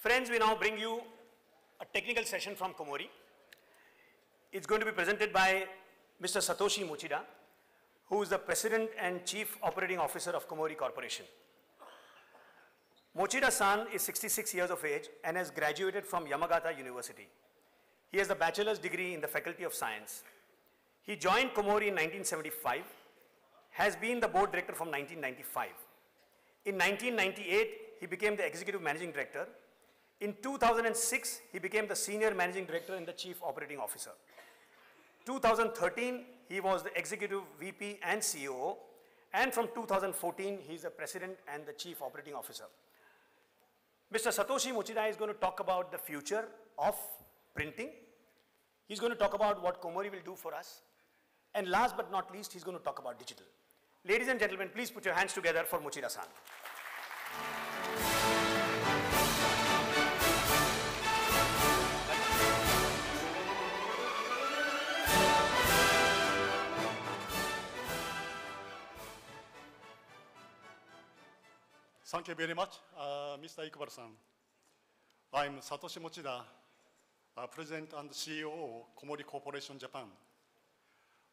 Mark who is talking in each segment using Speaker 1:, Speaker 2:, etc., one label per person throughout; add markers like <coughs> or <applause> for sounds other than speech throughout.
Speaker 1: Friends, we now bring you a technical session from Komori. It's going to be presented by Mr. Satoshi Mochida, who is the President and Chief Operating Officer of Komori Corporation. Mochida-san is 66 years of age and has graduated from Yamagata University. He has a bachelor's degree in the Faculty of Science. He joined Komori in 1975, has been the board director from 1995. In 1998, he became the executive managing director. In 2006, he became the senior managing director and the chief operating officer. 2013, he was the executive VP and CEO. And from 2014, he is the president and the chief operating officer. Mr. Satoshi Mochida is going to talk about the future of printing. He's going to talk about what Komori will do for us. And last but not least, he's going to talk about digital. Ladies and gentlemen, please put your hands together for Mochida-san.
Speaker 2: Thank you very much, uh, Mr. Ikubara-san. I'm Satoshi Mochida, uh, President and CEO of Komori Corporation Japan.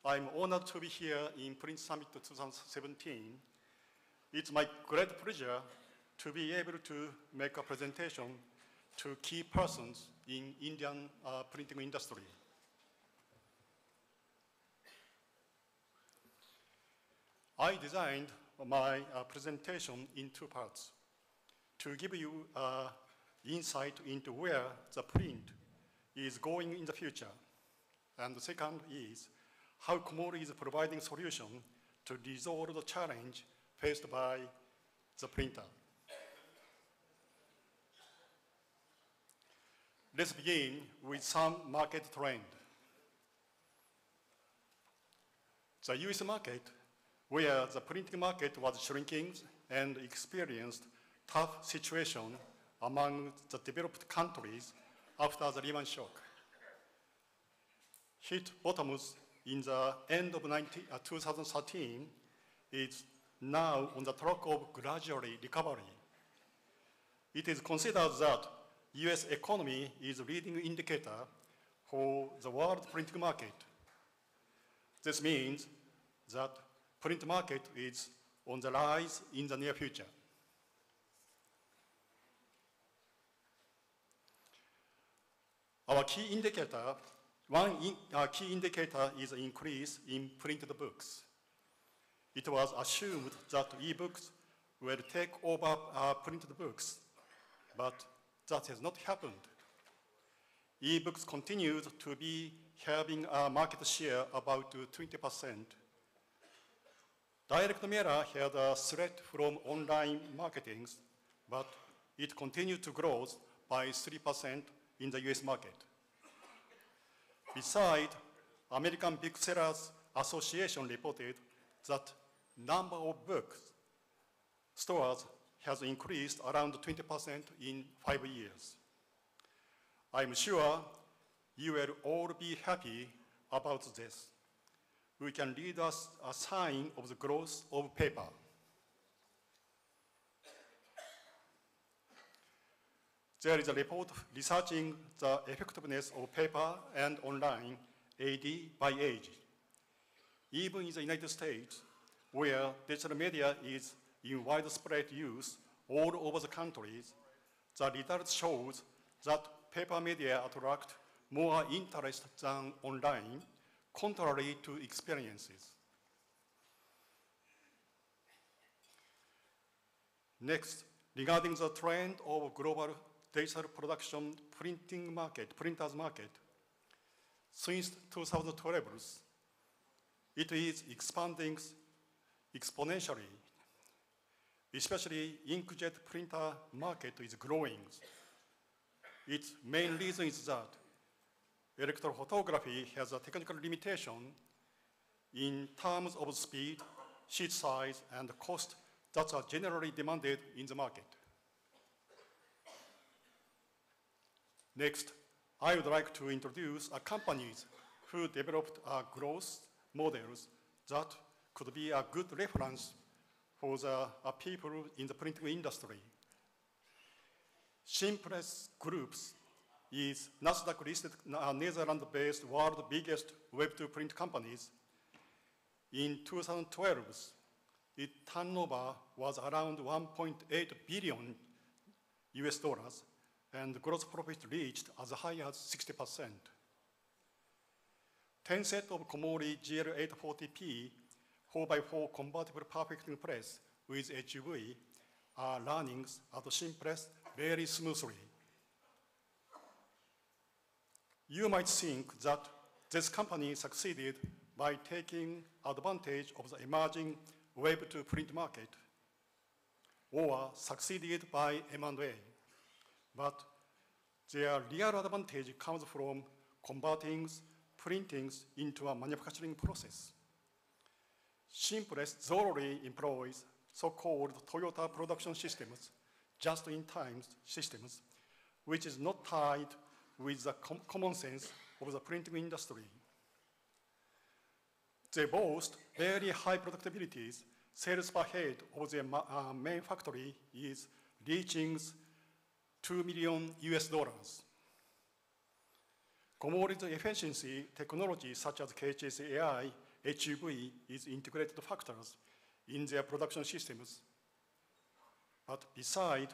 Speaker 2: I'm honored to be here in Print Summit 2017. It's my great pleasure to be able to make a presentation to key persons in Indian uh, printing industry. I designed my uh, presentation in two parts to give you uh, insight into where the print is going in the future. And the second is how Komori is providing solution to resolve the challenge faced by the printer. Let's begin with some market trend. The US market where the printing market was shrinking and experienced tough situation among the developed countries after the Lehman shock. Hit bottoms in the end of 19, uh, 2013 is now on the track of gradually recovery. It is considered that US economy is a leading indicator for the world printing market. This means that print market is on the rise in the near future. Our key indicator, one in, uh, key indicator is an increase in printed books. It was assumed that e-books will take over uh, printed books, but that has not happened. E-books continued to be having a market share about 20 percent Direct Mail had a threat from online marketing, but it continued to grow by 3% in the US market. Besides, American Booksellers Association reported that number of books stores has increased around 20% in five years. I'm sure you will all be happy about this we can read us a sign of the growth of paper. There is a report researching the effectiveness of paper and online AD by age. Even in the United States, where digital media is in widespread use all over the countries, the results shows that paper media attract more interest than online contrary to experiences. Next, regarding the trend of global digital production printing market, printers market, since 2012, it is expanding exponentially. Especially inkjet printer market is growing. Its main reason is that electrophotography has a technical limitation in terms of speed, sheet size, and cost that are generally demanded in the market. Next, I would like to introduce a companies who developed a growth models that could be a good reference for the uh, people in the printing industry. Cimpress Groups is Nasdaq-listed uh, Netherlands-based world biggest Web2 print companies. In 2012, its turnover was around 1.8 billion US dollars, and gross profit reached as high as 60%. 10 set of Komori GL840P 4x4 convertible perfecting press with HUV are running at Cimpress very smoothly. You might think that this company succeeded by taking advantage of the emerging Web2 print market or succeeded by M&A. But their real advantage comes from converting printings into a manufacturing process. Cimpress thoroughly employs so-called Toyota production systems, just-in-time systems, which is not tied with the com common sense of the printing industry. They boast very high productivities. Sales per head of their uh, main factory is reaching 2 million US dollars. Komori's efficiency technology such as KHS AI, HUV is integrated factors in their production systems. But besides,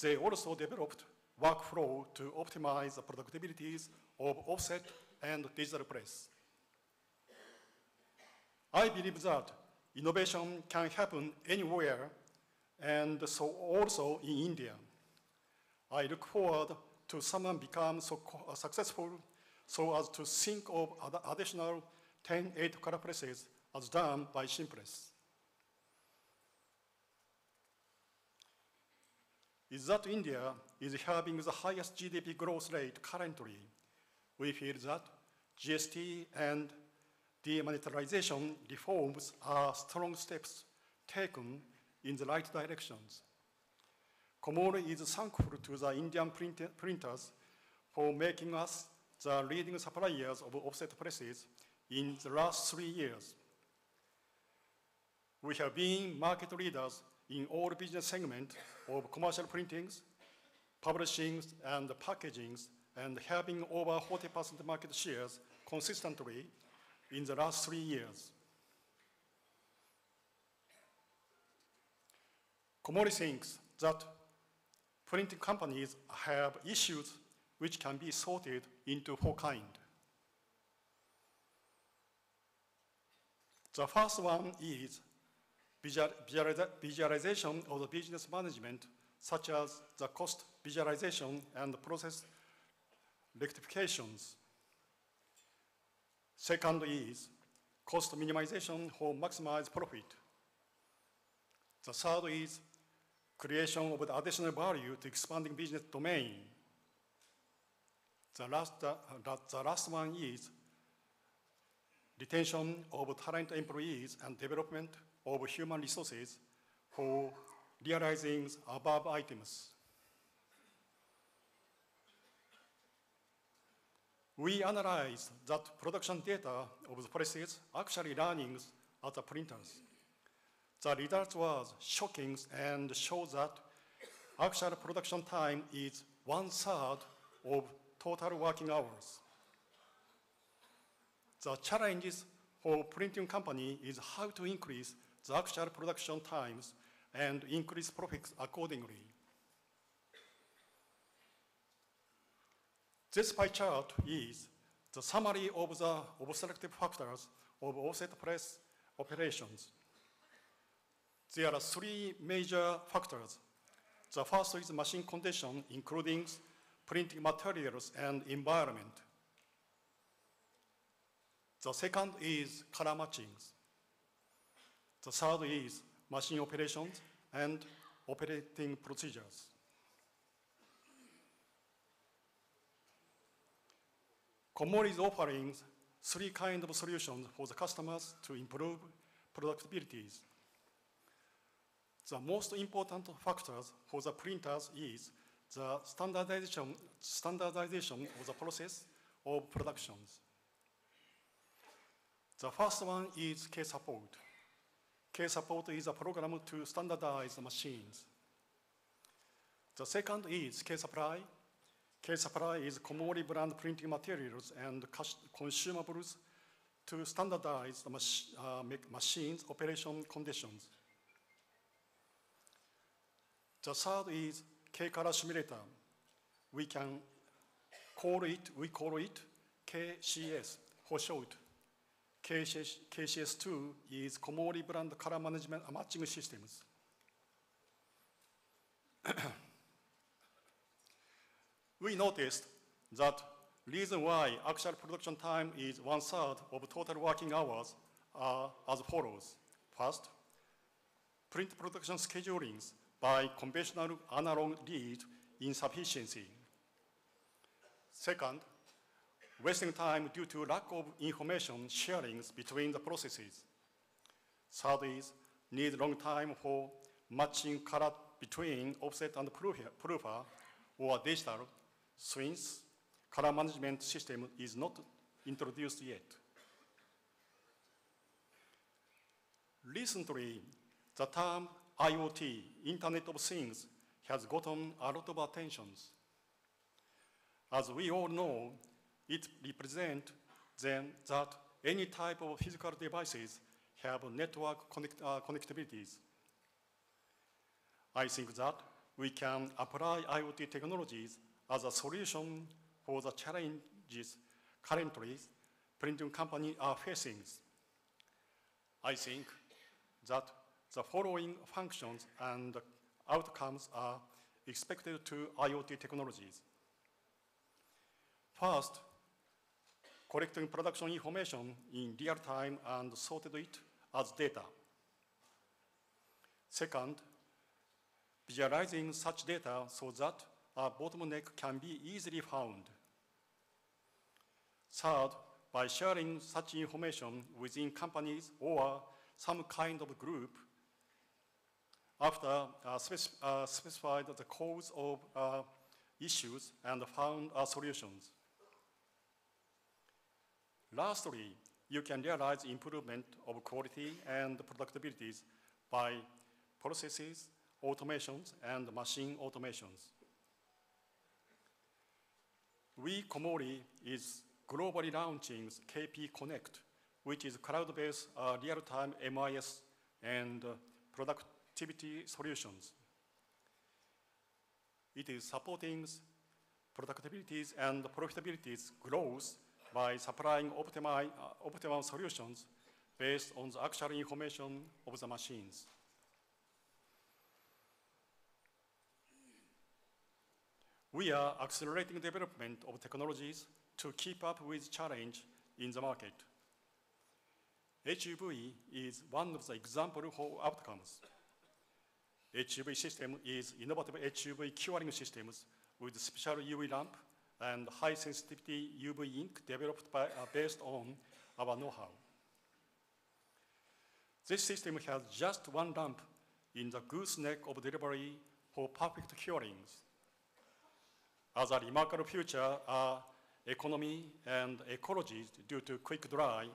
Speaker 2: they also developed workflow to optimize the productivities of offset and digital press. I believe that innovation can happen anywhere, and so also in India. I look forward to someone become so uh, successful so as to think of additional 10 8-color presses as done by Cimpress. Is that India is having the highest GDP growth rate currently. We feel that GST and demonetization reforms are strong steps taken in the right directions. Komori is thankful to the Indian print printers for making us the leading suppliers of offset presses in the last three years. We have been market leaders in all business segments of commercial printings, publishing, and packagings, and having over 40% market shares consistently in the last three years. Komori thinks that printing companies have issues which can be sorted into four kinds. The first one is visualization of the business management, such as the cost visualization and process rectifications. Second is cost minimization for maximize profit. The third is creation of additional value to expanding business domain. The last, uh, the last one is retention of talent employees and development of human resources for realizing above items. We analyzed that production data of the presses actually running at the printers. The result was shocking and shows that actual production time is one third of total working hours. The challenges for printing company is how to increase the actual production times and increase profits accordingly. This pie chart is the summary of the of selective factors of offset press operations. There are three major factors. The first is machine condition, including printing materials and environment. The second is color matchings. The third is machine operations and operating procedures. Komori is offering three kinds of solutions for the customers to improve productivities. The most important factors for the printers is the standardization, standardization of the process of productions. The first one is K-support. K-support is a program to standardize the machines. The second is K-Supply. K-Supply is commodity brand printing materials and consumables to standardize the mach- uh, make machines' operation conditions. The third is K-Color Simulator. We can call it, we call it KCS for short. KCS, KCS2 is commodity brand color management matching systems. <coughs> we noticed that reason why actual production time is one third of total working hours are as follows. First, print production schedulings by conventional analog lead insufficiency. Second, wasting time due to lack of information sharing between the processes. Third is need long time for matching color between offset and proofer or digital, since color management system is not introduced yet. Recently, the term IoT, Internet of Things, has gotten a lot of attention. As we all know, it represents then that any type of physical devices have network connect, uh, connectivities. I think that we can apply IoT technologies as a solution for the challenges currently printing companies are facing. I think that the following functions and outcomes are expected to IoT technologies. First, collecting production information in real time and sorted it as data. Second, visualizing such data so that a bottleneck can be easily found. Third, by sharing such information within companies or some kind of group after uh, spec uh, specified the cause of uh, issues and found solutions. Lastly, you can realize improvement of quality and productivities by processes, automations, and machine automations. We Komori is globally launching KP Connect, which is cloud-based uh, real-time MIS and uh, productivity solutions. It is supporting productivities and profitabilities growth by supplying optimi uh, optimal solutions based on the actual information of the machines. We are accelerating development of technologies to keep up with challenge in the market. HUV is one of the example for outcomes. HUV system is innovative HUV curing systems with special UV lamp and high sensitivity UV ink developed by, uh, based on our know-how. This system has just one lamp in the gooseneck of delivery for perfect curings. As a remarkable feature are economy and ecology due to quick dry,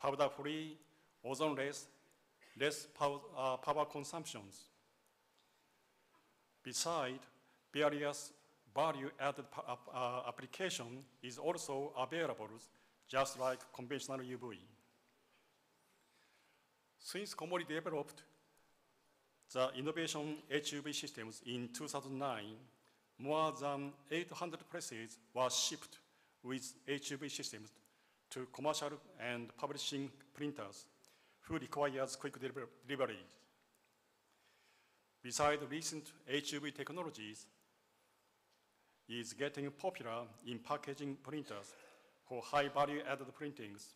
Speaker 2: powder-free, ozone-less, less power, uh, power consumptions. Besides, various value-added uh, application is also available, just like conventional UV. Since Komori developed the innovation HUV systems in 2009, more than 800 presses were shipped with HUV systems to commercial and publishing printers who requires quick delivery. Besides recent HUV technologies, is getting popular in packaging printers for high value added printings.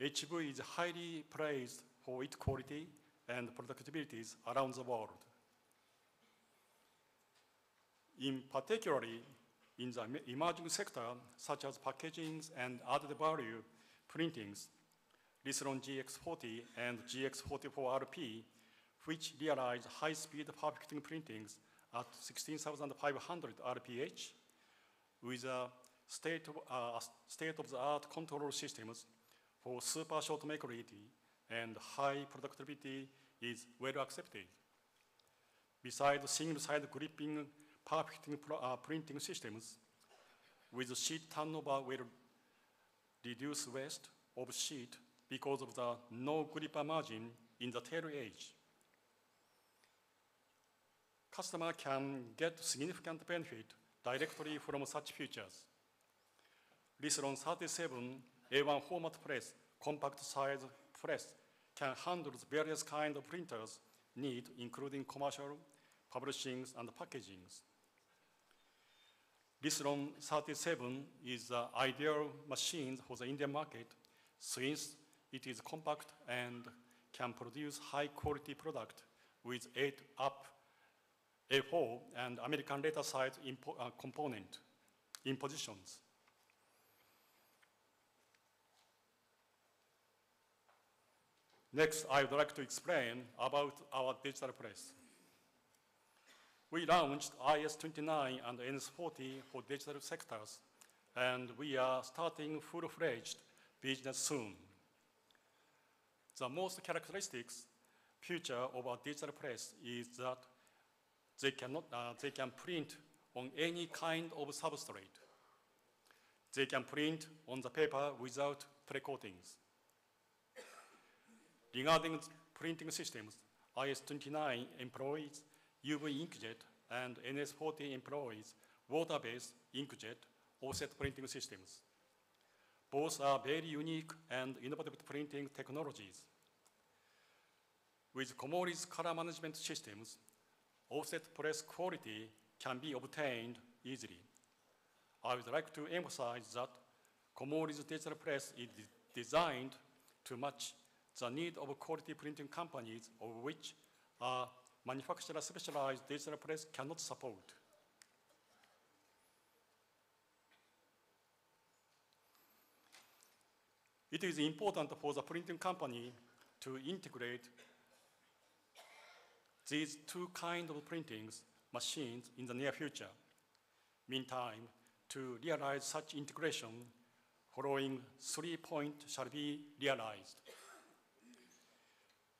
Speaker 2: HUV is highly praised for its quality and productivities around the world. In particularly, in the emerging sector, such as packaging and added value printings, Lithrone GX40 and GX44RP, which realize high-speed perfecting printings at 16,500 RPH with a state of, uh, state-of-the-art control systems for super short make and high productivity is well accepted. Besides single-side gripping perfecting uh, printing systems, with sheet turnover will reduce waste of sheet because of the no gripper margin in the tail edge. Customer can get significant benefit directly from such features. Lithrone 37 A1 format press, compact size press, can handle various kind of printers need, including commercial, publishing, and packaging. Lithrone 37 is the ideal machine for the Indian market since it is compact and can produce high quality product with 8 up A4 and American data impo- uh, component impositions. Next, I would like to explain about our digital press. We launched IS-29 and NS-40 for digital sectors, and we are starting full-fledged business soon. The most characteristics feature of our digital press is that they, cannot, uh, they can print on any kind of substrate. They can print on the paper without pre-coatings. Regarding printing systems, IS-29 employs UV inkjet and NS-40 employs water-based inkjet offset printing systems. Both are very unique and innovative printing technologies. With Komori's color management systems, offset press quality can be obtained easily. I would like to emphasize that Komori's digital press is de- designed to match the need of quality printing companies of which a manufacturer specialized digital press cannot support. It is important for the printing company to integrate these two kinds of printing machines in the near future. Meantime, to realize such integration, following three points shall be realized.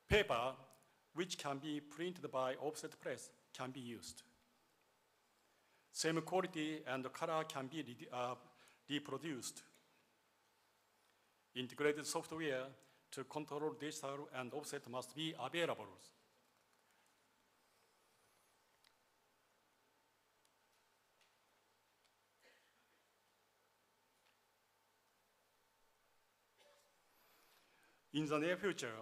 Speaker 2: Paper, which can be printed by offset press, can be used. Same quality and color can be re- uh, reproduced. Integrated software to control digital and offset must be available. In the near future,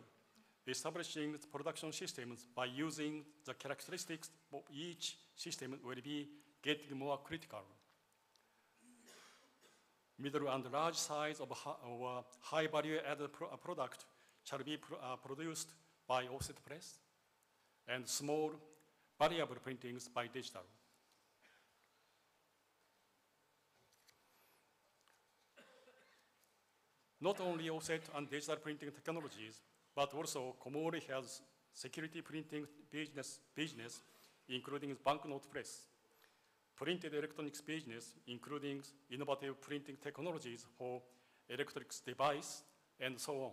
Speaker 2: establishing production systems by using the characteristics of each system will be getting more critical. Middle and large size of, of uh, high value added uh, product shall be uh, produced by offset press, and small variable printings by digital. Not only offset and digital printing technologies, but also Komori has security printing business, business including banknote press, printed electronics business, including innovative printing technologies for electronics device, and so on.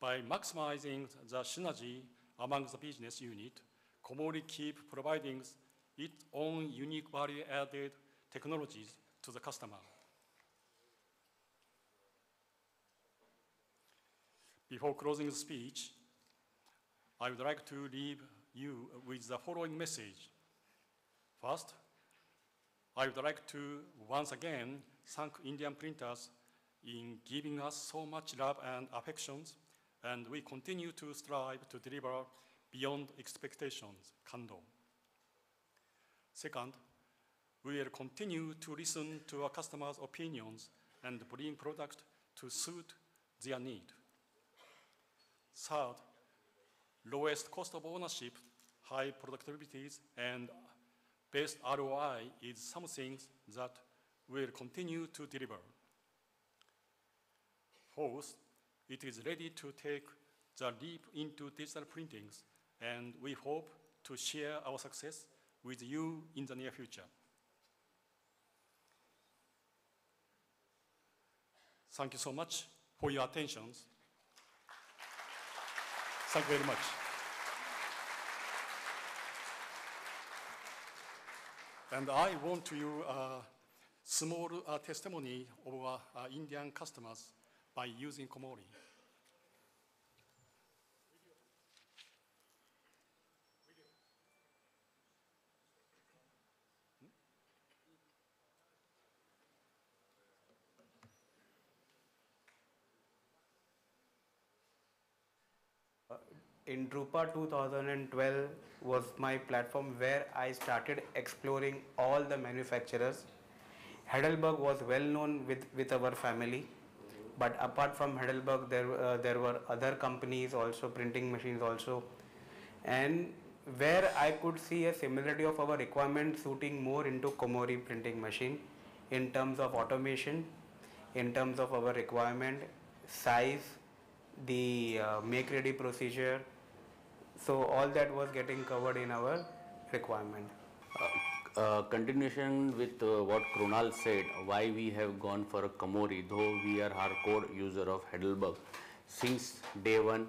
Speaker 2: By maximizing the synergy among the business unit, Komori keep providing its own unique value-added technologies to the customer. Before closing the speech, I would like to leave you with the following message. First, I would like to once again thank Indian printers in giving us so much love and affections, and we continue to strive to deliver beyond expectations, kando. Second, we will continue to listen to our customers' opinions and bring products to suit their need. Third, lowest cost of ownership, high productivities, and best ROI is something that will continue to deliver. Fourth, it is ready to take the leap into digital printings, and we hope to share our success with you in the near future. Thank you so much for your attention. Thank you very much. And I want to you a small testimony of our Indian customers by using Komori.
Speaker 3: In Drupa 2012 was my platform where I started exploring all the manufacturers. Heidelberg was well known with, with our family, but apart from Heidelberg, there, uh, there were other companies also, printing machines also. And where I could see a similarity of our requirement suiting more into Komori printing machine in terms of automation, in terms of our requirement, size, the uh, make ready procedure, so all that was getting covered in our requirement.
Speaker 4: Uh, uh, continuation with uh, what Krunal said, why we have gone for a Komori, though we are hardcore user of Heidelberg, since day one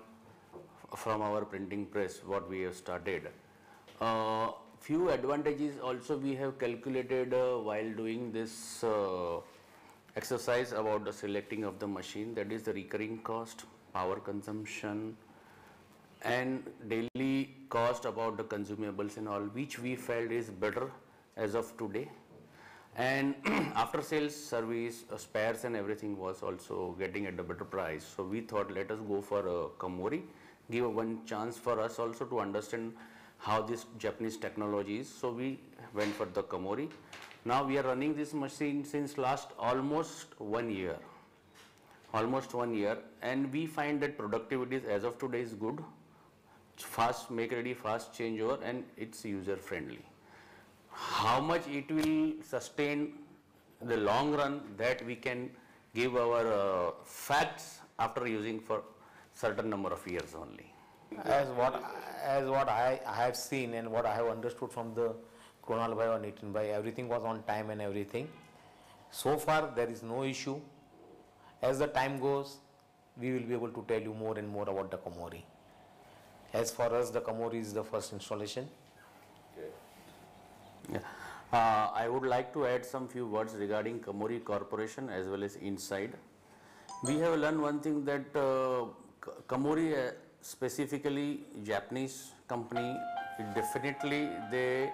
Speaker 4: from our printing press, what we have started. Uh, few advantages also we have calculated uh, while doing this uh, exercise about the selecting of the machine, that is the recurring cost, power consumption, and daily cost about the consumables and all which we felt is better as of today. And <clears throat> after sales service uh, spares and everything was also getting at a better price. So we thought let us go for a komori give one chance for us also to understand how this japanese technology is. So we went for the komori now we are running this machine since last almost one year. Almost one year. And we find that productivity as of today is good fast make ready fast changeover and it's user friendly how much it will sustain the long run that we can give our uh, facts after using for certain number of years only
Speaker 5: as what as what I, I have seen and what I have understood from the Krunal Bhai or Nitin Bhai, everything was on time and everything. So far, there is no issue. As the time goes, we will be able to tell you more and more about the Komori. As for us, the Komori is the first installation.
Speaker 4: Yeah. Uh, I would like to add some few words regarding Komori Corporation as well as Insight. We have learned one thing that uh, K- Komori uh, specifically Japanese company definitely they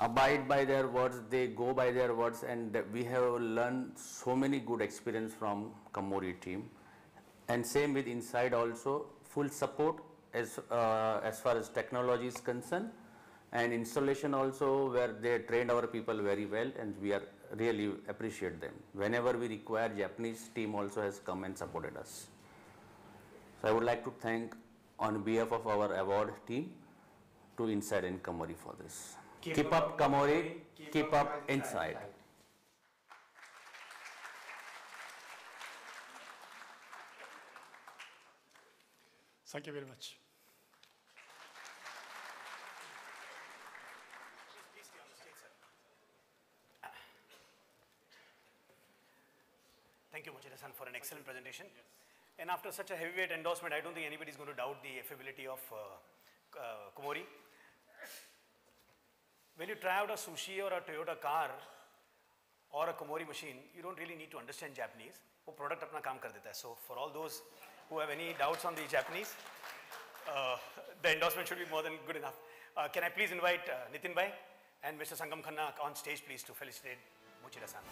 Speaker 4: abide by their words, they go by their words and we have learned so many good experience from Komori team. And same with Insight also, full support as, uh, as far as technology is concerned and installation also where they trained our people very well and we are really appreciate them. Whenever we require Japanese team also has come and supported us. So I would like to thank on behalf of our award team to Insight and Komori for this. Keep, up Komori, keep, up Insight.
Speaker 2: Thank you very much.
Speaker 1: Thank you, Mochidasan, for an excellent presentation. Yes. And after such a heavyweight endorsement, I don't think anybody is going to doubt the affability of uh, uh, Komori. When you try out a sushi or a Toyota car or a Komori machine, you don't really need to understand Japanese. वो product अपना काम कर देता So for all those who have any doubts on the Japanese, uh, the endorsement should be more than good enough. Uh, can I please invite uh, Nitin Bhai and Mr. Sangam Khanna on stage, please, to felicitate Mochida-san.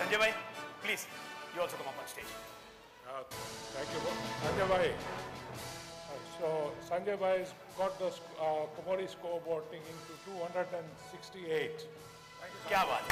Speaker 1: Sanjay bhai, please, you also come up on stage.
Speaker 6: Uh, thank you, Sanjay bhai. Uh, so Sanjay bhai has got the uh, Komori scoreboard thinking to 268.
Speaker 1: Thank you, Kya baat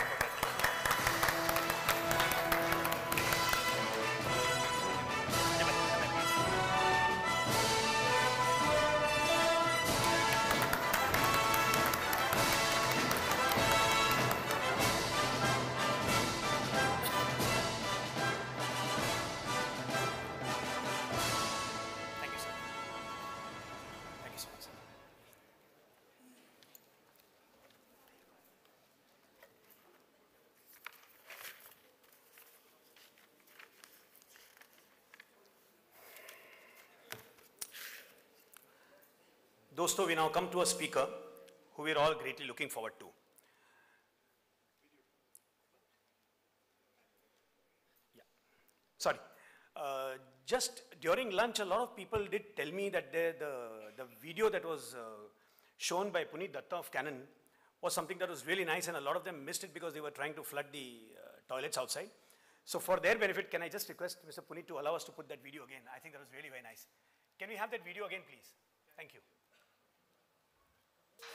Speaker 1: Dosto, we now come to a speaker who we're all greatly looking forward to. Sorry. Uh, just during lunch, a lot of people did tell me that the, the, the video that was uh, shown by Puneet Datta of Canon was something that was really nice, and a lot of them missed it because they were trying to flood the uh, toilets outside. So for their benefit, can I just request Mr. Puneet to allow us to put that video again? I think that was really very nice. Can we have that video again, please? Thank you.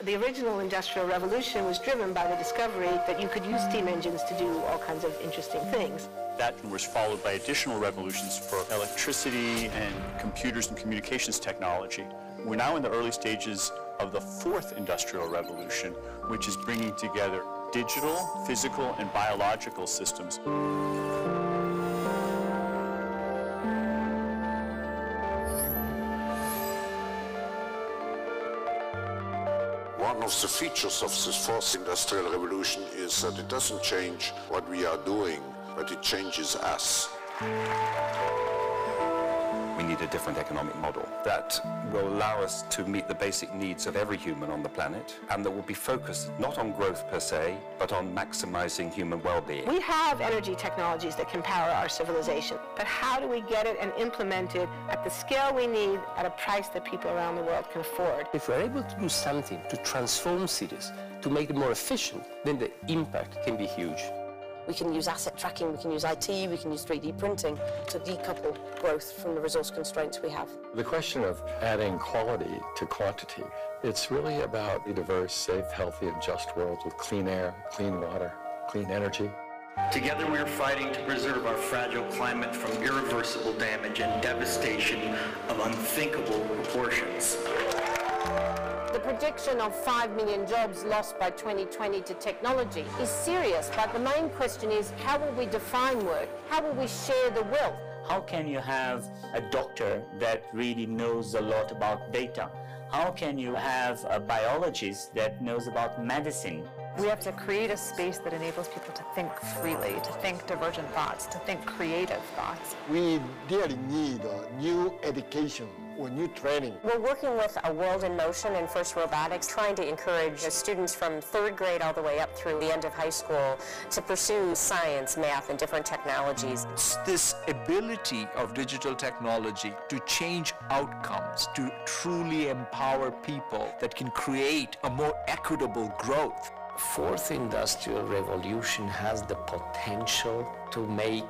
Speaker 7: The original Industrial Revolution was driven by the discovery that you could use steam engines to do all kinds of interesting things.
Speaker 8: That was followed by additional revolutions for electricity and computers and communications technology. We're now in the early stages of the fourth industrial revolution, which is bringing together digital, physical, and biological systems.
Speaker 9: Of the features of this fourth industrial revolution is that it doesn't change what we are doing, but it changes us.
Speaker 10: We need a different economic model that will allow us to meet the basic needs of every human on the planet and that will be focused not on growth per se, but on maximizing human well-being.
Speaker 7: We have energy technologies that can power our civilization, but how do we get it and implement it at the scale we need at a price that people around the world can afford?
Speaker 11: If we're able to do something to transform cities, to make them more efficient, then the impact can be huge.
Speaker 12: We can use asset tracking, we can use IT, we can use 3D printing to decouple growth from the resource constraints we have.
Speaker 13: The question of adding quality to quantity, it's really about a diverse, safe, healthy, and just world with clean air, clean water, clean energy.
Speaker 14: Together we are fighting to preserve our fragile climate from irreversible damage and devastation of unthinkable proportions.
Speaker 7: The prediction of 5 million jobs lost by 2020 to technology is serious, but the main question is how will we define work? How will we share the wealth?
Speaker 15: How can you have a doctor that really knows a lot about data? How can you have a biologist that knows about medicine?
Speaker 16: We have to create a space that enables people to think freely, to think divergent thoughts, to think creative thoughts.
Speaker 17: We really need a new education or new training.
Speaker 12: We're working with a World in Motion and First Robotics, trying to encourage students from third grade all the way up through the end of high school to pursue science, math, and different technologies.
Speaker 18: It's this ability of digital technology to change outcomes, to truly empower people that can create a more equitable growth.
Speaker 5: Fourth industrial revolution has the potential to make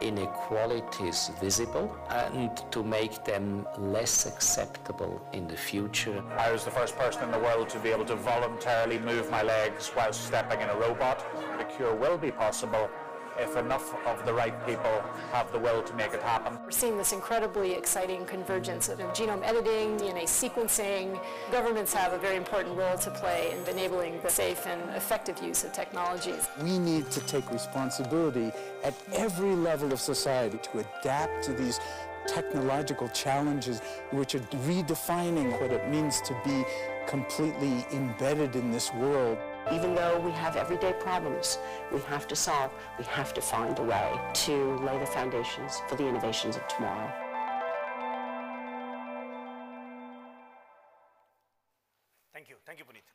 Speaker 5: inequalities visible and to make them less acceptable in the future.
Speaker 19: I was the first person in the world to be able to voluntarily move my legs while stepping in a robot. The cure will be possible if enough of the right people have the will to make it happen.
Speaker 16: We're seeing this incredibly exciting convergence of genome editing, DNA sequencing. Governments have a very important role to play in enabling the safe and effective use of technologies.
Speaker 20: We need to take responsibility at every level of society to adapt to these technological challenges which are redefining what it means to be completely embedded in this world.
Speaker 21: Even though we have everyday problems we have to solve, we have to find a way to lay the foundations for the innovations of tomorrow. Thank you. Thank you, Puneet.